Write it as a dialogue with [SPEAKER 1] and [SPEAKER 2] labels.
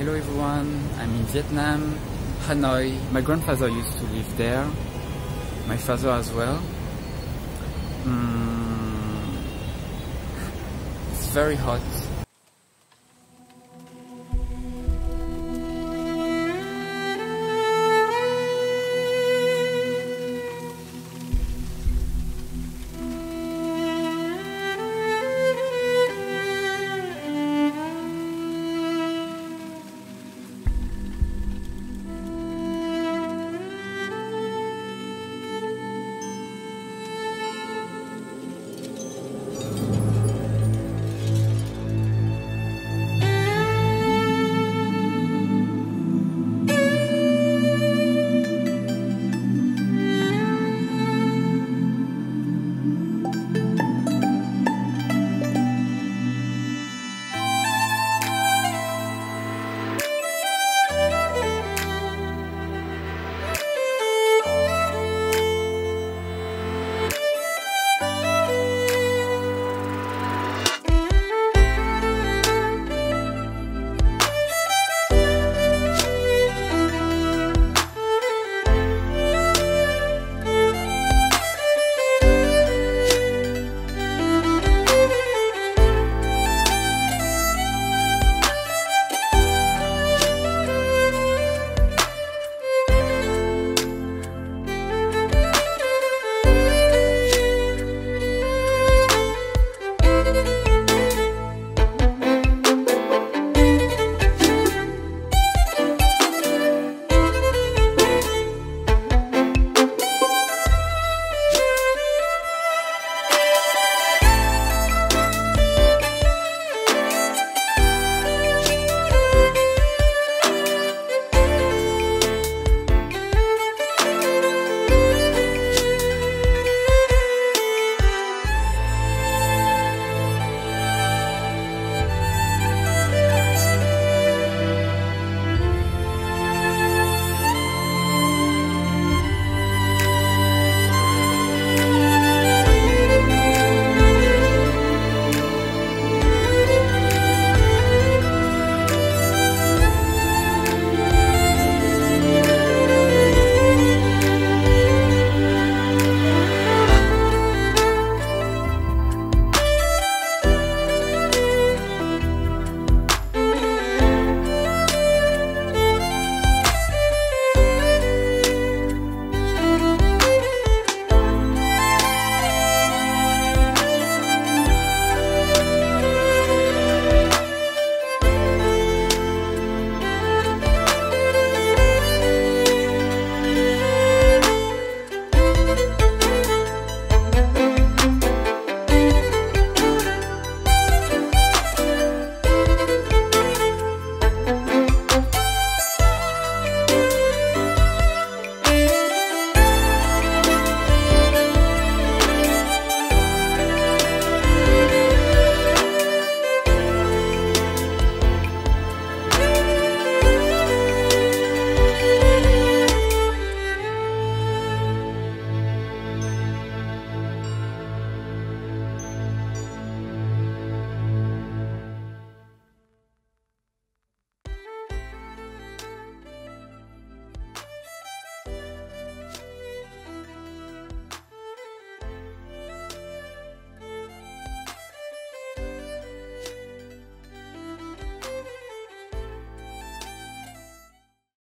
[SPEAKER 1] Hello everyone, I'm in Vietnam, Hanoi. My grandfather used to live there, my father as well. Mm, it's very hot